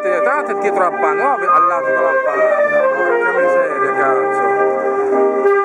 parte di atrás e dietro la banca, no, al lato della banca. Porca miseria, cazzo.